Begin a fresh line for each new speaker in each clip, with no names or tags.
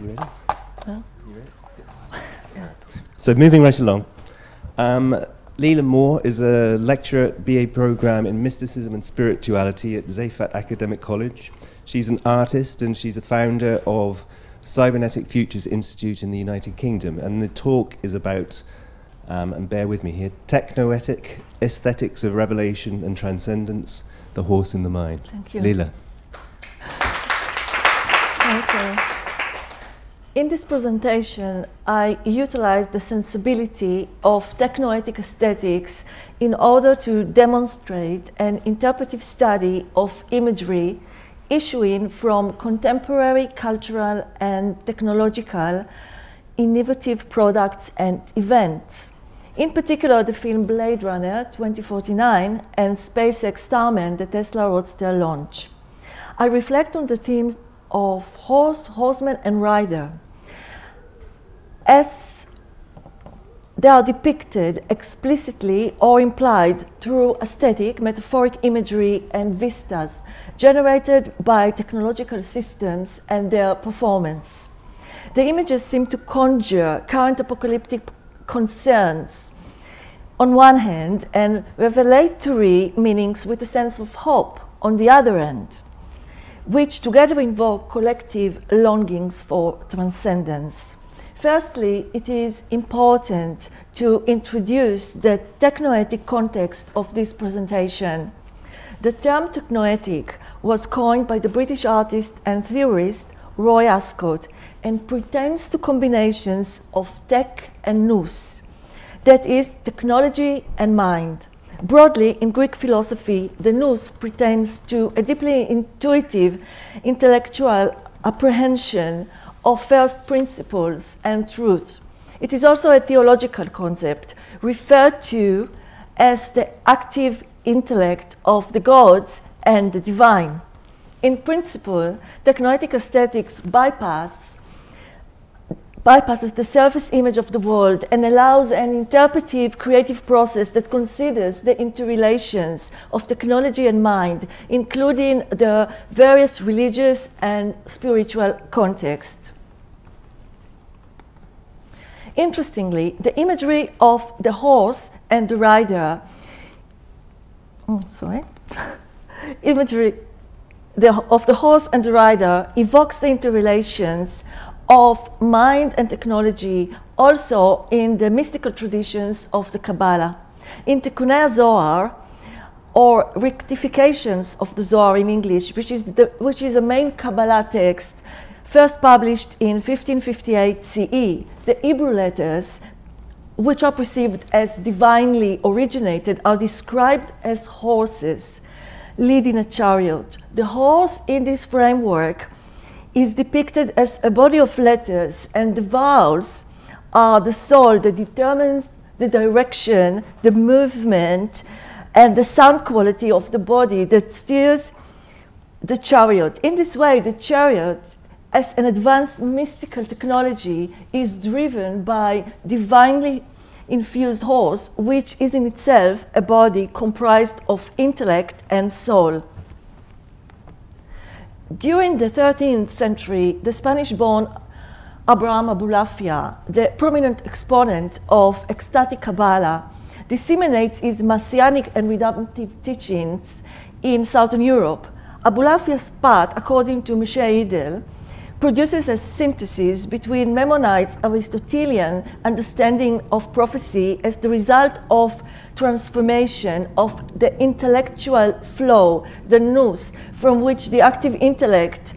You ready? You ready? So moving right along. Um, Lila Moore is a lecturer at BA program in mysticism and spirituality at Zefat Academic College. She's an artist and she's a founder of Cybernetic Futures Institute in the United Kingdom. And the talk is about, um, and bear with me here, technoetic aesthetics of revelation and transcendence, the horse in the mind.
Thank you.
Lila.
Thank you. In this presentation, I utilized the sensibility of technoetic aesthetics in order to demonstrate an interpretive study of imagery issuing from contemporary cultural and technological innovative products and events. In particular, the film Blade Runner 2049 and SpaceX Starman, the Tesla Roadster launch. I reflect on the themes of horse, horseman, and rider as they are depicted explicitly or implied through aesthetic, metaphoric imagery, and vistas generated by technological systems and their performance. The images seem to conjure current apocalyptic concerns on one hand and revelatory meanings with a sense of hope on the other end, which together invoke collective longings for transcendence. Firstly, it is important to introduce the technoetic context of this presentation. The term technoetic was coined by the British artist and theorist Roy Ascott and pertains to combinations of tech and nous, that is, technology and mind. Broadly, in Greek philosophy, the nous pertains to a deeply intuitive intellectual apprehension of first principles and truth. It is also a theological concept referred to as the active intellect of the gods and the divine. In principle, technoetic aesthetics bypass bypasses the surface image of the world and allows an interpretive creative process that considers the interrelations of technology and mind, including the various religious and spiritual contexts. Interestingly, the imagery of the horse and the rider, oh, sorry, imagery the, of the horse and the rider evokes the interrelations of mind and technology also in the mystical traditions of the Kabbalah. In Tikkunei Zohar, or rectifications of the Zohar in English, which is, the, which is a main Kabbalah text first published in 1558 CE, the Hebrew letters, which are perceived as divinely originated, are described as horses leading a chariot. The horse in this framework is depicted as a body of letters, and the vowels are the soul that determines the direction, the movement, and the sound quality of the body that steers the chariot. In this way, the chariot as an advanced mystical technology is driven by divinely infused horse, which is in itself a body comprised of intellect and soul. During the 13th century, the Spanish born Abraham Abulafia, the prominent exponent of ecstatic Kabbalah, disseminates his messianic and redemptive teachings in Southern Europe. Abulafia's path, according to Moshe Idel, produces a synthesis between Maimonides' Aristotelian understanding of prophecy as the result of transformation of the intellectual flow, the nous, from which the active intellect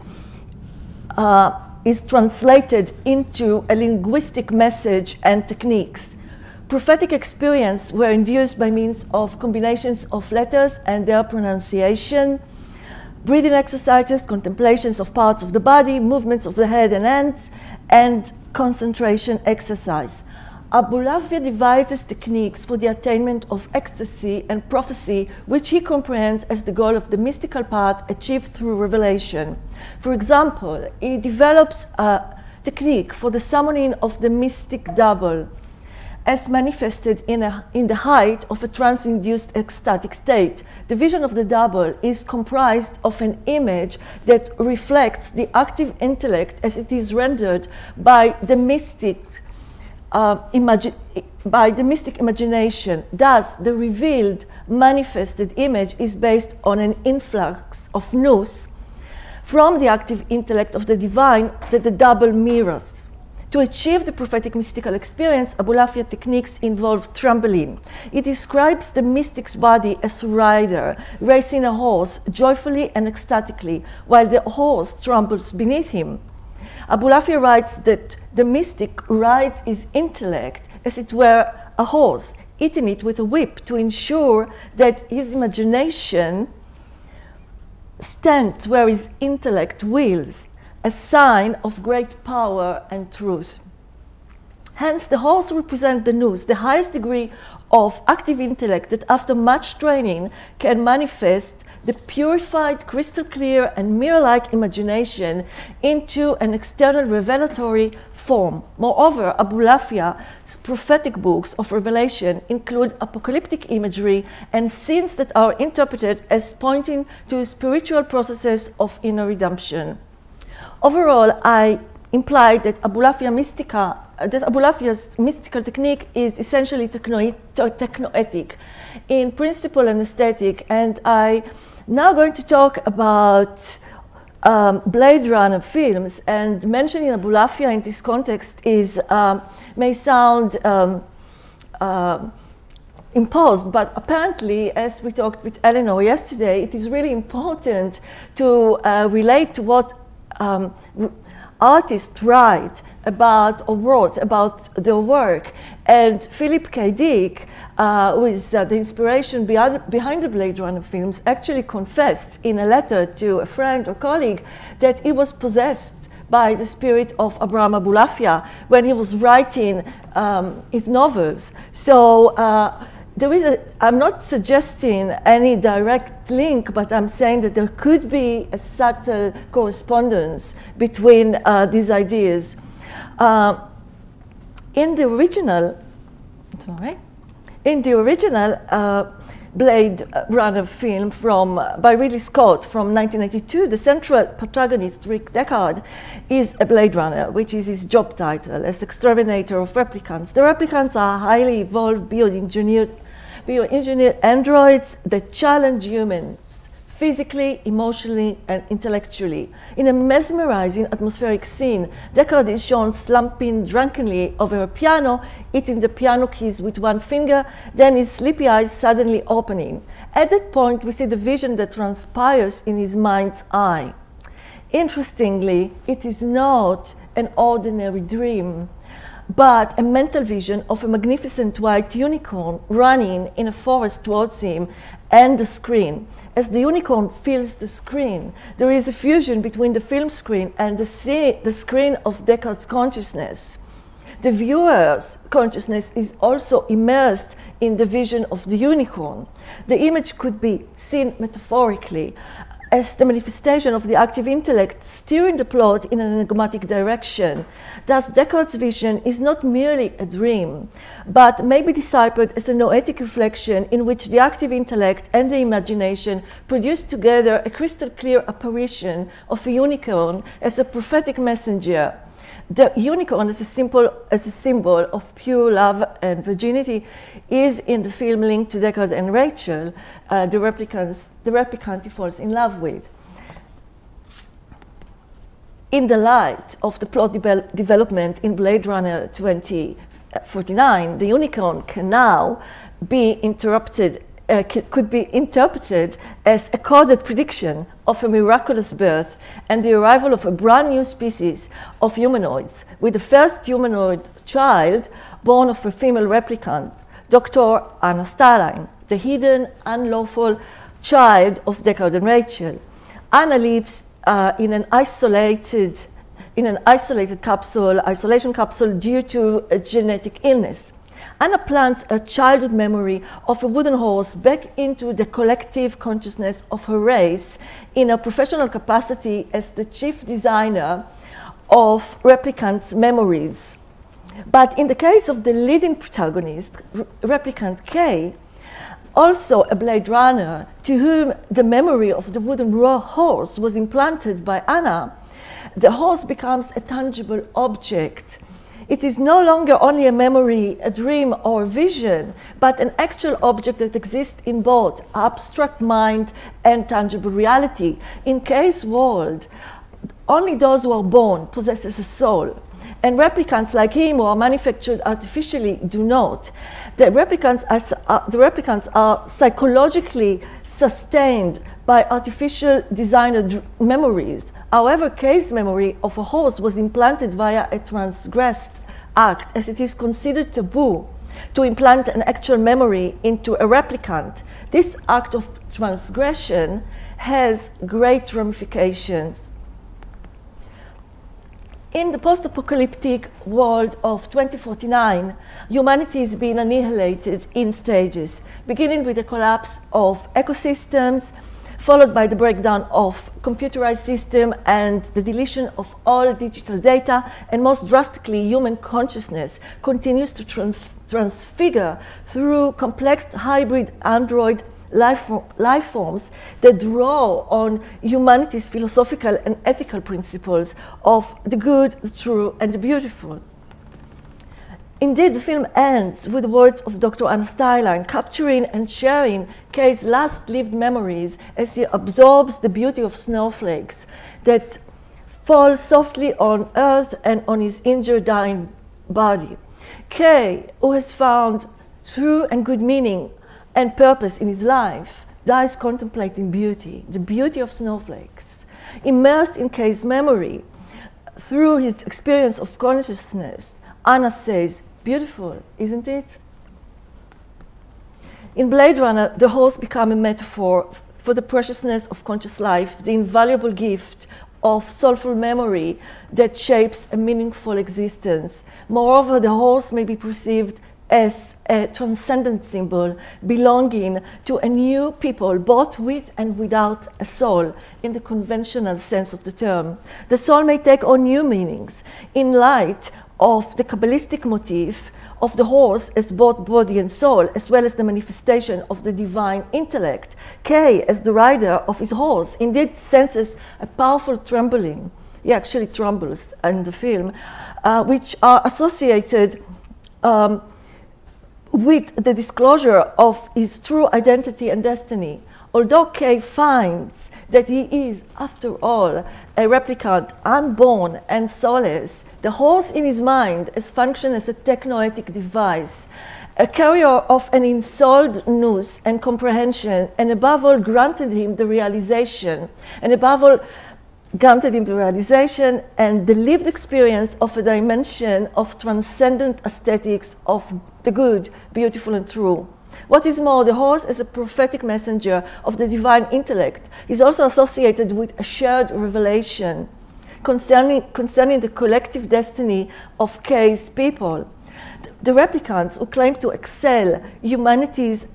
uh, is translated into a linguistic message and techniques. Prophetic experience were induced by means of combinations of letters and their pronunciation, breathing exercises, contemplations of parts of the body, movements of the head and hands, and concentration exercise. Abulafia devises techniques for the attainment of ecstasy and prophecy, which he comprehends as the goal of the mystical path achieved through revelation. For example, he develops a technique for the summoning of the mystic double, as manifested in, a, in the height of a trance-induced ecstatic state. The vision of the double is comprised of an image that reflects the active intellect as it is rendered by the mystic uh, by the mystic imagination. Thus, the revealed, manifested image is based on an influx of nous from the active intellect of the divine that the double mirrors. To achieve the prophetic mystical experience, Abulafia techniques involve trampoline. It describes the mystic's body as a rider racing a horse joyfully and ecstatically, while the horse trembles beneath him. Abulafia writes that the mystic rides his intellect as it were a horse, eating it with a whip to ensure that his imagination stands where his intellect wills a sign of great power and truth. Hence, the horse represents the nous, the highest degree of active intellect that, after much training, can manifest the purified, crystal clear, and mirror like imagination into an external revelatory form. Moreover, Abulafia's prophetic books of revelation include apocalyptic imagery and scenes that are interpreted as pointing to spiritual processes of inner redemption. Overall, I implied that Abulafia Mystica, uh, that Abulafia's mystical technique is essentially techno technoetic in principle and aesthetic, and I now going to talk about um, Blade Runner films, and mentioning Abulafia in this context is um, may sound um, uh, imposed, but apparently, as we talked with Eleanor yesterday, it is really important to uh, relate to what um, artists write about or wrote about their work. And Philip K. Dick, uh, who is uh, the inspiration behind, the Blade Runner films, actually confessed in a letter to a friend or colleague that he was possessed by the spirit of Abraham Abulafia when he was writing um, his novels. So uh, there is a, I'm not suggesting any direct link, but I'm saying that there could be a subtle correspondence between uh, these ideas. Uh, in the original, sorry, in the original uh, Blade Runner film from, uh, by Ridley Scott from 1982, the central protagonist, Rick Deckard, is a Blade Runner, which is his job title as exterminator of replicants. The replicants are highly evolved bioengineered bioengineered androids that challenge humans physically, emotionally, and intellectually. In a mesmerizing atmospheric scene, Deckard is shown slumping drunkenly over a piano, eating the piano keys with one finger, then his sleepy eyes suddenly opening. At that point, we see the vision that transpires in his mind's eye. Interestingly, it is not an ordinary dream but a mental vision of a magnificent white unicorn running in a forest towards him and the screen. As the unicorn fills the screen, there is a fusion between the film screen and the, the screen of Deckard's consciousness. The viewer's consciousness is also immersed in the vision of the unicorn. The image could be seen metaphorically as the manifestation of the active intellect steering the plot in an enigmatic direction. Thus, Deckard's vision is not merely a dream, but may be deciphered as a noetic reflection in which the active intellect and the imagination produce together a crystal clear apparition of a unicorn as a prophetic messenger the unicorn as a, symbol, as a symbol of pure love and virginity is in the film linked to Deckard and Rachel, uh, the, replicants, the replicant he falls in love with. In the light of the plot de development in Blade Runner 2049, the unicorn can now be interrupted uh, could be interpreted as a coded prediction of a miraculous birth and the arrival of a brand new species of humanoids, with the first humanoid child born of a female replicant, Dr. Anna Stelline, the hidden, unlawful child of Deckard and Rachel. Anna lives uh, in an isolated in an isolated capsule, isolation capsule due to a genetic illness. Anna plants a childhood memory of a wooden horse back into the collective consciousness of her race in a professional capacity as the chief designer of replicants' memories. But in the case of the leading protagonist, replicant K, also a Blade Runner to whom the memory of the wooden raw horse was implanted by Anna, the horse becomes a tangible object. It is no longer only a memory, a dream, or a vision, but an actual object that exists in both abstract mind and tangible reality. In K's world, only those who are born possesses a soul and replicants like him who are manufactured artificially do not. The replicants are, uh, the replicants are psychologically sustained by artificial designer memories. However, K's memory of a horse was implanted via a transgressed act, as it is considered taboo to implant an actual memory into a replicant. This act of transgression has great ramifications. In the post apocalyptic world of 2049, humanity is being annihilated in stages, beginning with the collapse of ecosystems, followed by the breakdown of computerized system and the deletion of all digital data, and most drastically, human consciousness continues to trans transfigure through complex hybrid android life, life forms that draw on humanity's philosophical and ethical principles of the good, the true, and the beautiful. Indeed, the film ends with the words of Dr. Anna Stelline, capturing and sharing Kay's last lived memories as he absorbs the beauty of snowflakes that fall softly on earth and on his injured, dying body. Kay, who has found true and good meaning and purpose in his life, dies contemplating beauty, the beauty of snowflakes. Immersed in Kay's memory, through his experience of consciousness, Anna says, Beautiful, isn't it? In Blade Runner, the horse become a metaphor for the preciousness of conscious life, the invaluable gift of soulful memory that shapes a meaningful existence. Moreover, the horse may be perceived as a transcendent symbol belonging to a new people, both with and without a soul, in the conventional sense of the term. The soul may take on new meanings in light of the Kabbalistic motif of the horse as both body and soul, as well as the manifestation of the divine intellect. K, as the rider of his horse, indeed senses a powerful trembling. He actually trembles in the film, uh, which are associated um, with the disclosure of his true identity and destiny. Although Kay finds that he is, after all, a replicant, unborn and soulless, the horse in his mind has functioned as a technoetic device, a carrier of an installed nous and comprehension, and above all, granted him the realization, and above all, granted him the realization and the lived experience of a dimension of transcendent aesthetics of the good, beautiful, and true. What is more, the horse as a prophetic messenger of the divine intellect is also associated with a shared revelation concerning, concerning the collective destiny of K's people. The replicants who claim to excel humanity's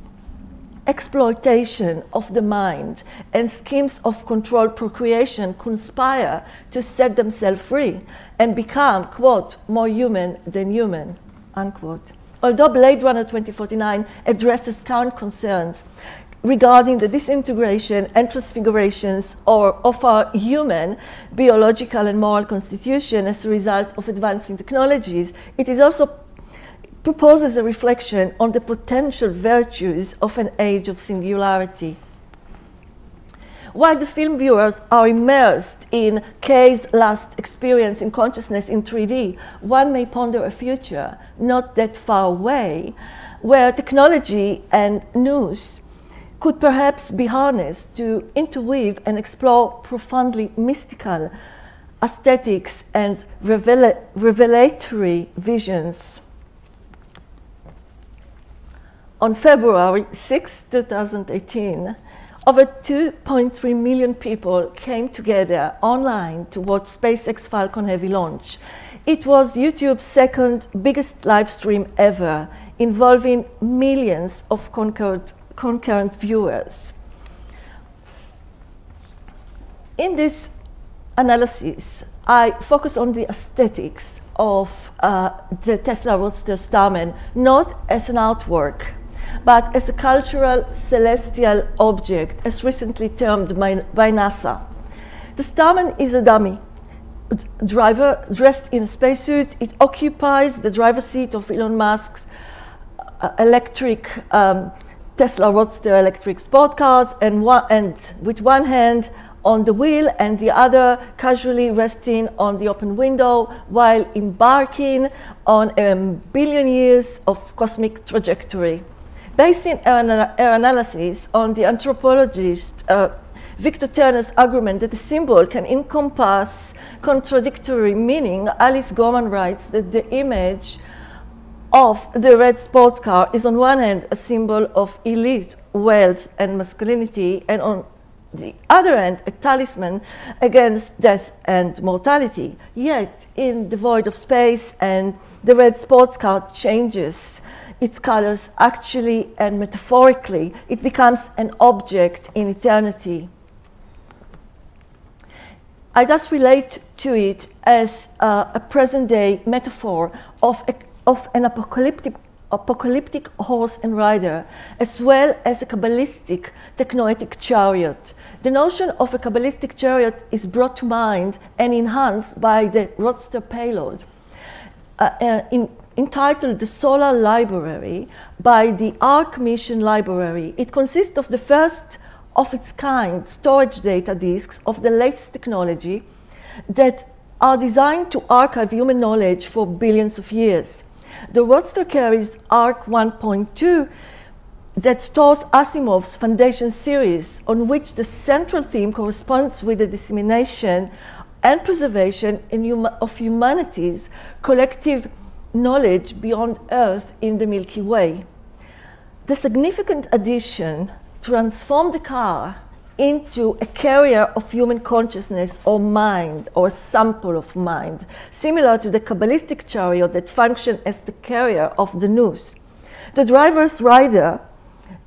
exploitation of the mind and schemes of controlled procreation conspire to set themselves free and become, quote, more human than human, unquote. Although Blade Runner 2049 addresses current concerns regarding the disintegration and transfigurations or of our human biological and moral constitution as a result of advancing technologies, it is also proposes a reflection on the potential virtues of an age of singularity. While the film viewers are immersed in Kay's last experience in consciousness in 3D, one may ponder a future not that far away where technology and nous could perhaps be harnessed to interweave and explore profoundly mystical aesthetics and revelatory visions. On February 6, 2018, over 2.3 million people came together online to watch SpaceX Falcon Heavy launch. It was YouTube's second biggest live stream ever, involving millions of concurrent, concurrent viewers. In this analysis, I focused on the aesthetics of uh, the Tesla Roadster Starman, not as an artwork, but as a cultural celestial object, as recently termed by, by NASA. The Starman is a dummy. driver dressed in a spacesuit, it occupies the driver's seat of Elon Musk's uh, electric um, Tesla Roadster electric sport cars, and, one, and with one hand on the wheel and the other casually resting on the open window while embarking on a billion years of cosmic trajectory. Basing our, our analysis on the anthropologist uh, Victor Turner's argument that a symbol can encompass contradictory meaning, Alice Gorman writes that the image of the red sports car is on one hand a symbol of elite wealth and masculinity, and on the other end a talisman against death and mortality. Yet, in the void of space and the red sports car changes its colors actually and metaphorically, it becomes an object in eternity. I thus relate to it as uh, a present day metaphor of, a, of an apocalyptic, apocalyptic horse and rider, as well as a Kabbalistic technoetic chariot. The notion of a Kabbalistic chariot is brought to mind and enhanced by the Roadster payload. Uh, uh, in, entitled The Solar Library by the Ark Mission Library. It consists of the first of its kind storage data disks of the latest technology that are designed to archive human knowledge for billions of years. The Roadster carries ARK 1.2 that stores Asimov's Foundation series, on which the central theme corresponds with the dissemination and preservation of humanity's collective knowledge beyond Earth in the Milky Way. The significant addition transformed the car into a carrier of human consciousness or mind or sample of mind, similar to the Kabbalistic chariot that functioned as the carrier of the nous. The driver's rider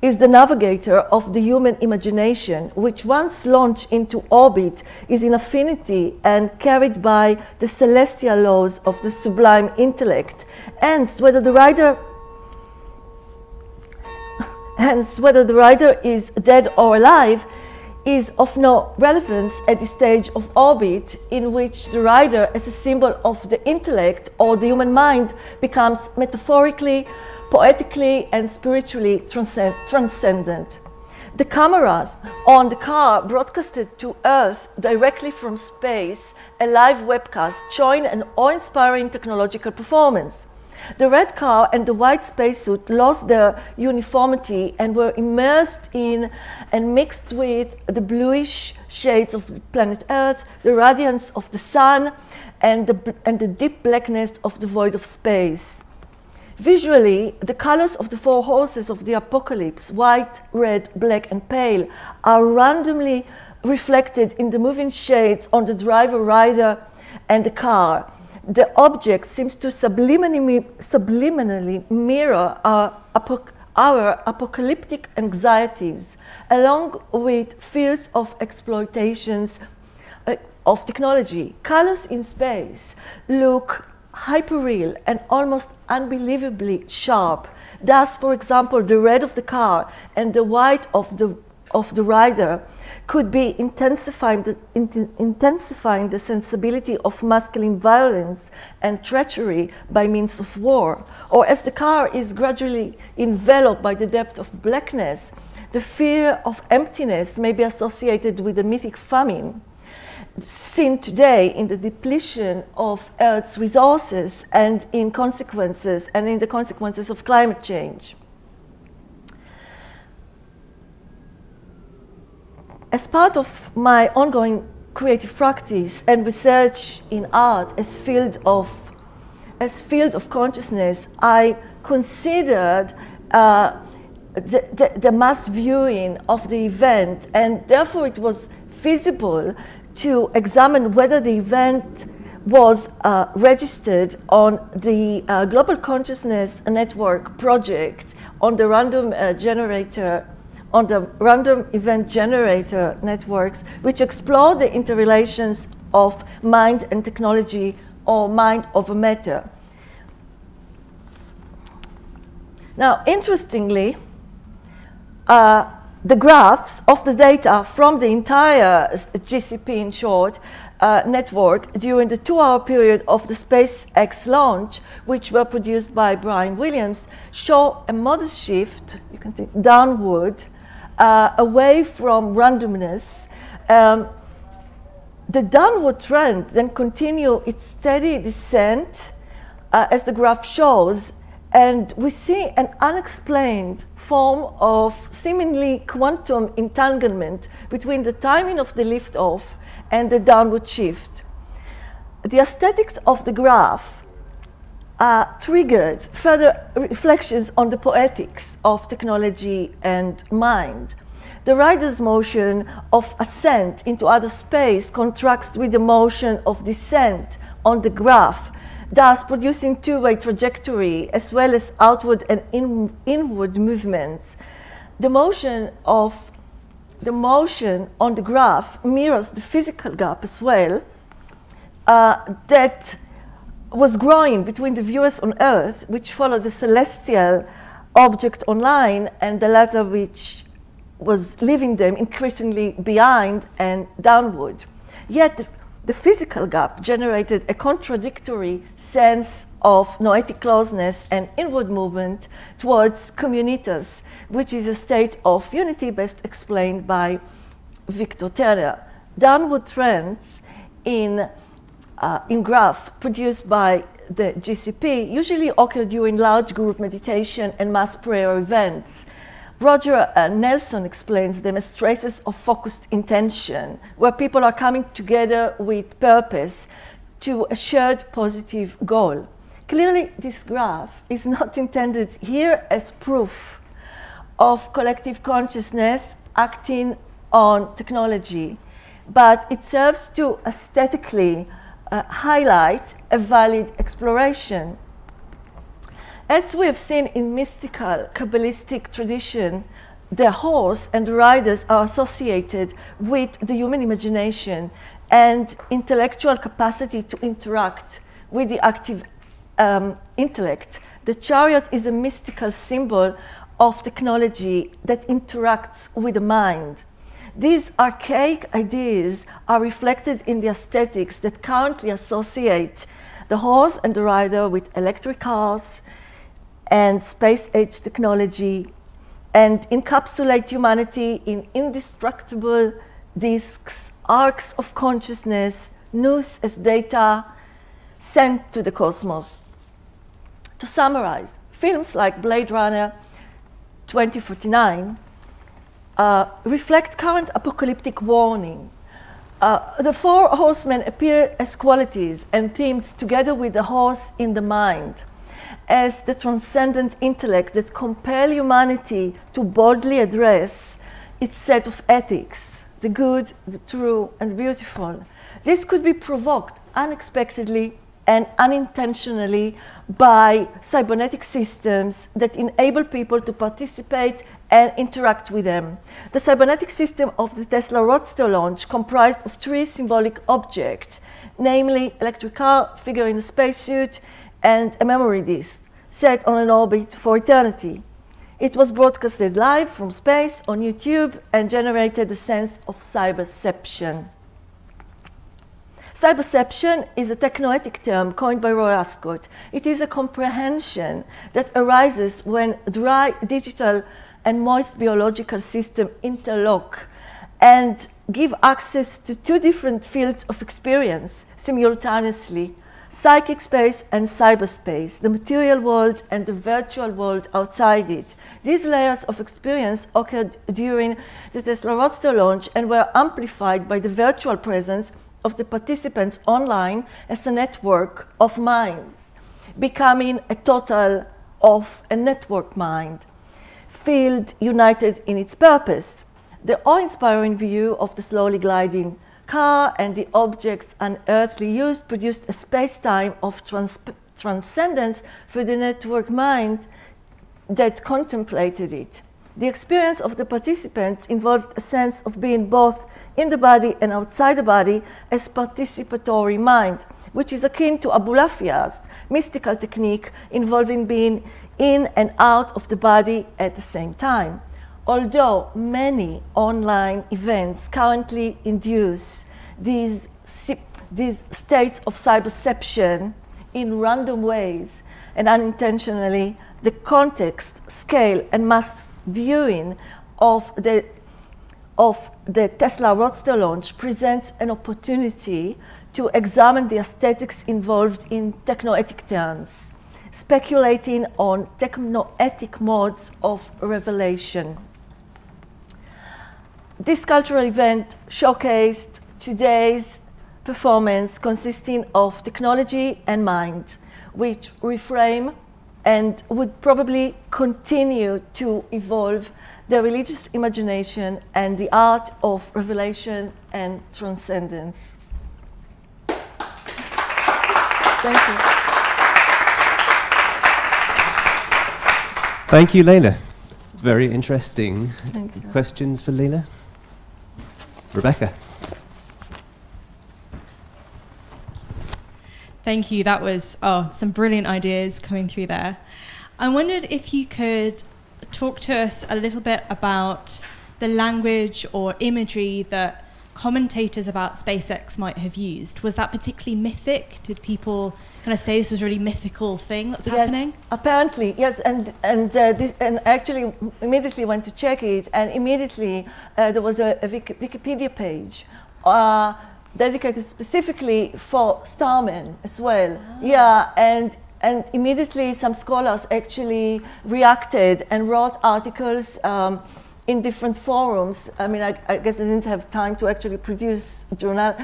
is the navigator of the human imagination, which once launched into orbit is in affinity and carried by the celestial laws of the sublime intellect. Hence, whether the rider hence whether the rider is dead or alive is of no relevance at the stage of orbit in which the rider as a symbol of the intellect or the human mind becomes metaphorically poetically and spiritually transcend transcendent. The cameras on the car broadcasted to Earth directly from space a live webcast showing an awe-inspiring technological performance. The red car and the white spacesuit lost their uniformity and were immersed in and mixed with the bluish shades of the planet Earth, the radiance of the sun, and the, and the deep blackness of the void of space. Visually, the colors of the four horses of the apocalypse, white, red, black, and pale, are randomly reflected in the moving shades on the driver, rider, and the car. The object seems to subliminally, subliminally mirror our, apoc our apocalyptic anxieties, along with fears of exploitations uh, of technology. Colors in space look hyperreal and almost unbelievably sharp. Thus, for example, the red of the car and the white of the, of the rider could be intensifying the, intensifying the sensibility of masculine violence and treachery by means of war. Or as the car is gradually enveloped by the depth of blackness, the fear of emptiness may be associated with the mythic famine seen today in the depletion of Earth's resources and in consequences and in the consequences of climate change. As part of my ongoing creative practice and research in art as field of as field of consciousness, I considered uh, the, the, the mass viewing of the event, and therefore it was feasible to examine whether the event was uh, registered on the uh, Global Consciousness Network project on the random uh, generator, on the random event generator networks, which explore the interrelations of mind and technology or mind over matter. Now, interestingly, uh, the graphs of the data from the entire GCP, in short, uh, network during the two-hour period of the SpaceX launch, which were produced by Brian Williams, show a modest shift, you can see, downward, uh, away from randomness. Um, the downward trend then continue its steady descent, uh, as the graph shows, and we see an unexplained form of seemingly quantum entanglement between the timing of the liftoff and the downward shift. The aesthetics of the graph uh, triggered further reflections on the poetics of technology and mind. The rider's motion of ascent into outer space contrasts with the motion of descent on the graph, thus producing two-way trajectory as well as outward and in, inward movements. The motion of the motion on the graph mirrors the physical gap as well uh, that was growing between the viewers on Earth, which followed the celestial object online, and the latter which was leaving them increasingly behind and downward. Yet the physical gap generated a contradictory sense of noetic closeness and inward movement towards communitas, which is a state of unity best explained by Victor Turner. Downward trends in, uh, in graph produced by the GCP usually occur during large group meditation and mass prayer events. Roger uh, Nelson explains them as traces of focused intention, where people are coming together with purpose to a shared positive goal. Clearly, this graph is not intended here as proof of collective consciousness acting on technology, but it serves to aesthetically uh, highlight a valid exploration as we have seen in mystical Kabbalistic tradition, the horse and the riders are associated with the human imagination and intellectual capacity to interact with the active um, intellect. The chariot is a mystical symbol of technology that interacts with the mind. These archaic ideas are reflected in the aesthetics that currently associate the horse and the rider with electric cars, and space age technology and encapsulate humanity in indestructible disks, arcs of consciousness, nous as data sent to the cosmos. To summarize, films like Blade Runner 2049 uh, reflect current apocalyptic warning. Uh, the four horsemen appear as qualities and themes together with the horse in the mind as the transcendent intellect that compel humanity to boldly address its set of ethics, the good, the true, and beautiful. This could be provoked unexpectedly and unintentionally by cybernetic systems that enable people to participate and interact with them. The cybernetic system of the Tesla Roadster launch comprised of three symbolic objects, namely electric car, figure in a spacesuit, and a memory disk set on an orbit for eternity. It was broadcasted live from space on YouTube and generated a sense of cyberception. Cyberception is a technoetic term coined by Roy Ascott. It is a comprehension that arises when dry digital and moist biological system interlock and give access to two different fields of experience simultaneously psychic space and cyberspace, the material world and the virtual world outside it. These layers of experience occurred during the Tesla Roadster launch and were amplified by the virtual presence of the participants online as a network of minds, becoming a total of a network mind, field united in its purpose. The awe-inspiring view of the slowly gliding car and the objects unearthly used produced a space-time of trans transcendence for the network mind that contemplated it. The experience of the participants involved a sense of being both in the body and outside the body as participatory mind, which is akin to Abulafia's mystical technique involving being in and out of the body at the same time. Although many online events currently induce these, these states of cyberception in random ways and unintentionally, the context, scale, and mass viewing of the, of the Tesla Roadster launch presents an opportunity to examine the aesthetics involved in technoetic terms, speculating on technoetic modes of revelation. This cultural event showcased today's performance consisting of technology and mind, which reframe and would probably continue to evolve the religious imagination and the art of revelation and transcendence. Thank you.
Thank you, Leila. Very interesting. Questions for Leila? Rebecca.
Thank you. That was oh, some brilliant ideas coming through there. I wondered if you could talk to us a little bit about the language or imagery that commentators about SpaceX might have used? Was that particularly mythic? Did people kind of say this was a really mythical thing that's
yes,
happening?
Apparently, yes. And and uh, this, and actually immediately went to check it, and immediately uh, there was a, a Wikipedia page. Uh, dedicated specifically for Starman as well. Ah. Yeah, and and immediately some scholars actually reacted and wrote articles um, in different forums. I mean, I, I, guess they didn't have time to actually produce journal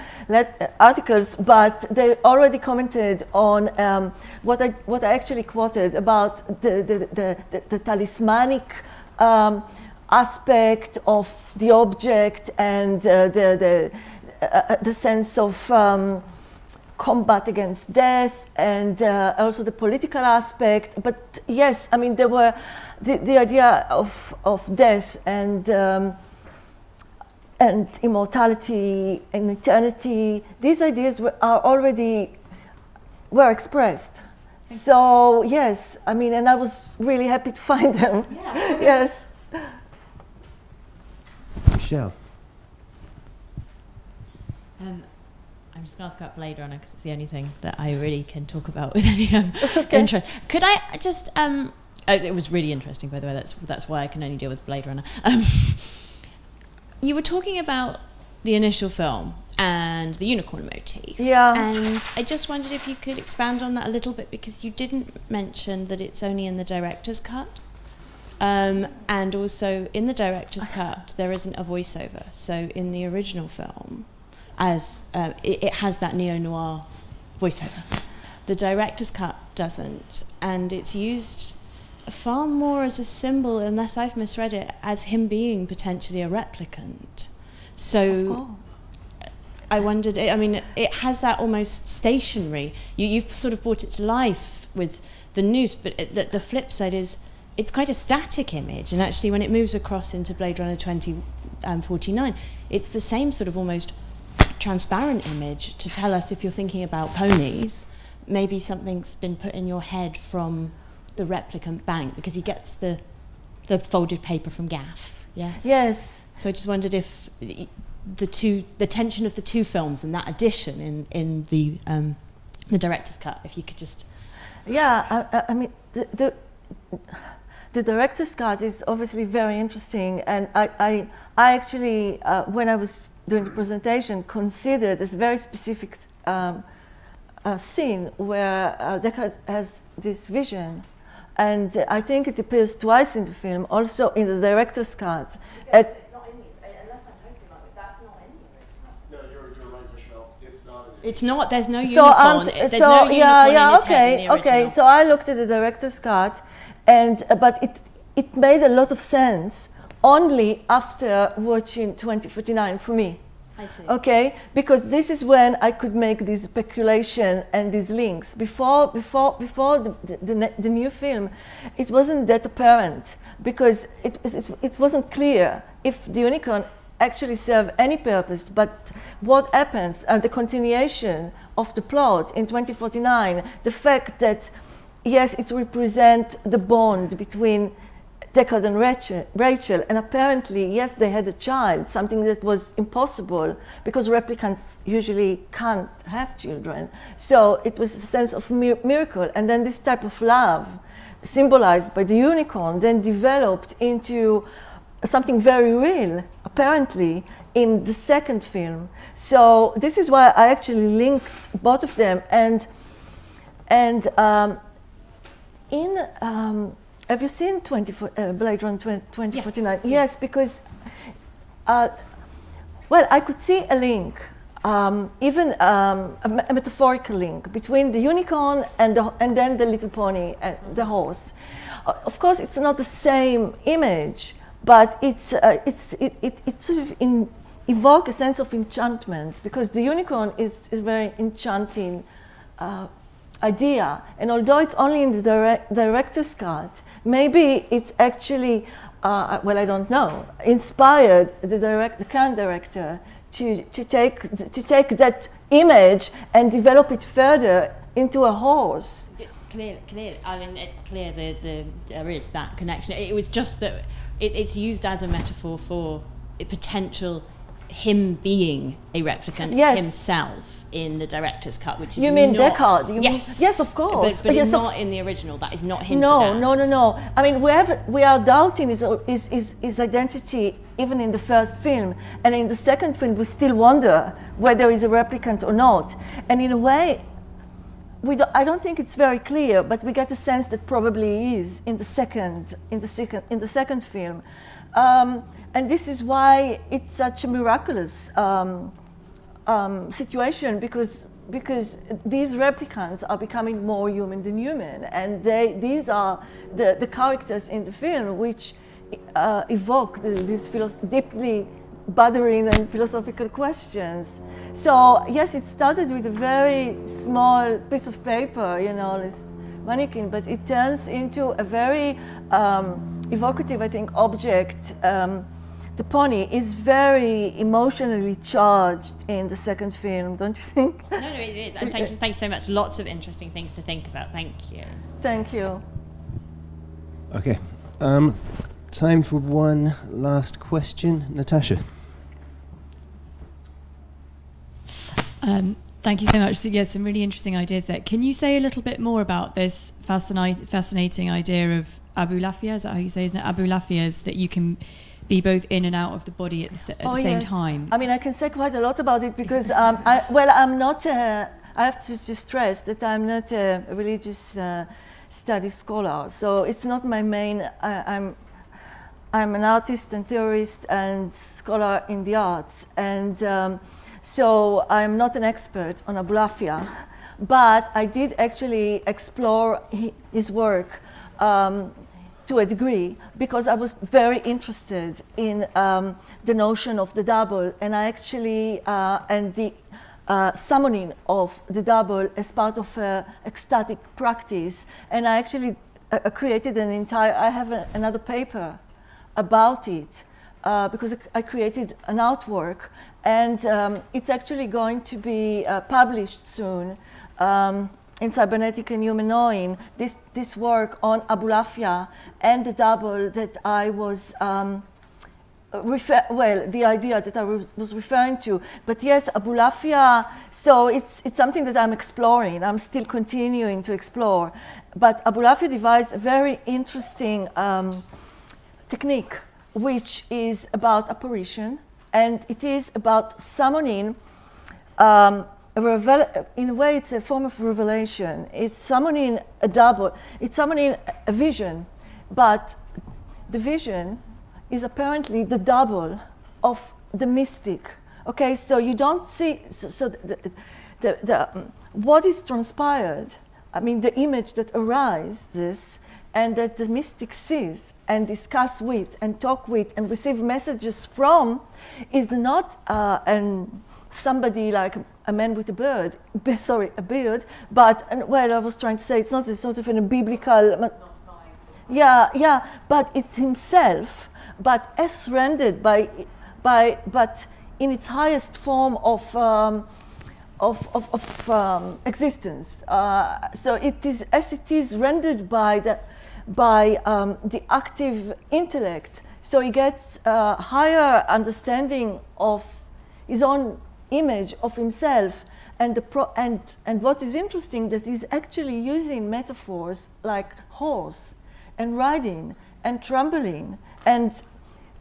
articles, but they already commented on um, what, I, what I actually quoted about the, the, the, the, the talismanic um, aspect of the object and uh, the, the, uh, uh the sense of um, combat against death and uh, also the political aspect. But yes, I mean, there were the, the idea of, of death and, um, and immortality and eternity, these ideas were, are already were expressed. So yes, I mean, and I was really happy to find them. Yeah. yes.
Michelle.
Um, I'm just going to ask about Blade Runner because it's the only thing that I really can talk about with any um, okay. interest. Could I just um, it was really interesting, by the way. That's that's why I can only deal with Blade Runner. Um, you were talking about the initial film and the unicorn motif.
Yeah.
And I just wondered if you could expand on that a little bit because you didn't mention that it's only in the director's cut. Um, and also in the director's cut, there isn't a voiceover. So in the original film, as uh, it, it has that neo noir voiceover. The director's cut doesn't, and it's used far more as a symbol, unless I've misread it, as him being potentially a replicant. So I wondered, I mean, it has that almost stationary, you, you've sort of brought it to life with the news, but it, the, the flip side is it's quite a static image. And actually, when it moves across into Blade Runner 2049, um, it's the same sort of almost transparent image to tell us if you're thinking about ponies, maybe something's been put in your head from the replicant bank because he gets the the folded paper from Gaff. Yes.
Yes.
So I just wondered if the two the tension of the two films and that addition in in the um, the director's cut. If you could just.
Yeah, I, I mean the, the the director's cut is obviously very interesting, and I I, I actually uh, when I was doing the presentation considered this very specific. Um, uh, scene where uh, Deckard has this vision and I think it appears twice in the film, also in the director's cut. At
It's not. There's no so unicorn. There's
so
no
yeah, yeah. Okay, okay. So I looked at the director's cut, and uh, but it it made a lot of sense only after watching 2049 for me. Okay, because this is when I could make this speculation and these links. Before, before, before the, the, the new film, it wasn't that apparent because it, it, it wasn't clear if the unicorn actually serve any purpose. But what happens, and the continuation of the plot in 2049, the fact that, yes, it represents the bond between Deckard and Rachel, and apparently, yes, they had a child, something that was impossible because replicants usually can't have children. So it was a sense of mir miracle. And then this type of love, symbolized by the unicorn, then developed into something very real, apparently, in the second film. So this is why I actually linked both of them. And, and um, in um, have you seen 20, uh, Blade Runner 2049? Yes, yes because, uh, well, I could see a link, um, even um, a, a, metaphorical link between the unicorn and, the, and then the little pony, uh, the horse. Uh, of course, it's not the same image, but it's, uh, it's, it, it, it sort of in, evoke a sense of enchantment because the unicorn is, is very enchanting uh, idea. And although it's only in the direct, director's cut, maybe it's actually, uh, well, I don't know, inspired the, direct, the current director to, to, take, to take that image and develop it further into a horse.
Clear, clear. I mean, it, clear. The, the there is that connection. It, was just that it, it's used as a metaphor for a potential him being a replicant yes. himself in the director's cut, which is
you mean
not,
Deckard? You
yes,
mean, yes, of course,
but, but
yes,
not in the original. That is not hinted
no,
at.
No, no, no, I mean, we have we are doubting his, his, his, his identity even in the first film, and in the second film, we still wonder whether he's a replicant or not. And in a way, we do, I don't think it's very clear, but we get the sense that probably he is in the second in the second in the second film. Um, and this is why it's such a miraculous um, um, situation because because these replicants are becoming more human than human, and they, these are the, the characters in the film which uh, evoke the, these deeply bothering and philosophical questions. So yes, it started with a very small piece of paper, you know, this mannequin, but it turns into a very um, evocative, I think, object. Um, the pony is very emotionally charged in the second film, don't you think?
No, no, it is. And thank you, thank you so much. Lots of interesting things to think about. Thank you.
Thank you.
Okay. Um, time for one last question. Natasha.
Um, thank you so much. So, yeah, some really interesting ideas there. Can you say a little bit more about this fascinating, fascinating idea of Abulafia? Is that how you say it? Abulafias that you can be both in and out of the body at the, at oh, the same yes. time?
I mean, I can say quite a lot about it because, um, I, well, I'm not, a, I have to, to stress that I'm not a religious uh, study scholar. So it's not my main, I, I'm, I'm an artist and theorist and scholar in the arts. And um, so I'm not an expert on Abulafia, but I did actually explore his work um, to a degree because I was very interested in um, the notion of the double. And I actually uh, and the uh, summoning of the double as part of uh, ecstatic practice. And I actually uh, created an entire I have a, another paper about it uh, because I created an artwork. And um, it's actually going to be uh, published soon. Um, in cybernetic and human knowing, this, this work on Abulafia and the double that I was, um, refer well, the idea that I was referring to. But yes, Abulafia, so it's, it's something that I'm exploring. I'm still continuing to explore. But Abulafia devised a very interesting um, technique, which is about apparition, and it is about summoning um, a in a way, it's a form of revelation. It's summoning a double, it's summoning a vision, but the vision is apparently the double of the mystic. Okay, so you don't see, so, so the, the, the, what is transpired, I mean, the image that arises and that the mystic sees and discuss with and talk with and receive messages from is not uh, an somebody like a man with a beard, sorry, a beard, but, well, I was trying to say it's not a sort of in a biblical, yeah, yeah, but it's himself, but as rendered by, by, but in its highest form of, um, of, of, of um, existence. Uh, so it is as it is rendered by the, by um, the active intellect. So he gets a higher understanding of his own image of himself. And, the pro- and, and what is interesting that he's actually using metaphors like horse and riding and trembling and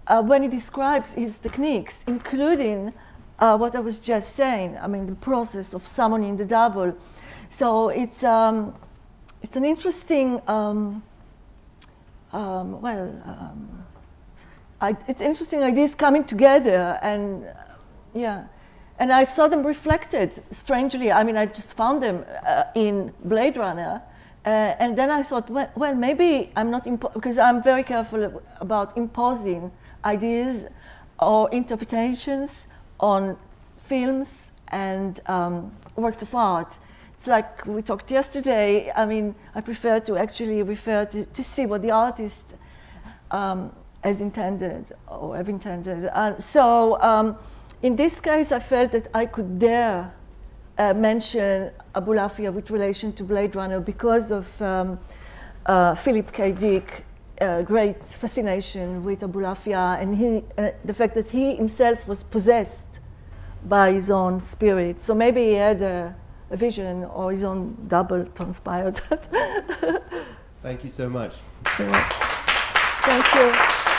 uh, when he describes his techniques, including uh, what I was just saying, I mean, the process of summoning the double. So it's, um, it's an interesting, um, um, well, um, I, it's interesting ideas coming together, and uh, yeah, and I saw them reflected strangely. I mean, I just found them uh, in Blade Runner. Uh, and then I thought, well, well maybe I'm not, because I'm very careful about imposing ideas or interpretations on films and um, works of art. It's like we talked yesterday. I mean, I prefer to actually refer to, to see what the artist um, has intended or have intended. Uh, so um, in this case, I felt that I could dare uh, mention Abulafia with relation to Blade Runner because of um, uh, Philip K. Dick uh, great fascination with Abulafia and he, uh, the fact that he himself was possessed by his own spirit. So maybe he had a, a vision or his own double transpired.
Thank you so much.
Thank you.